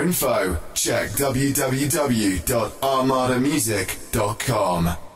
More info, check www.armadamusic.com.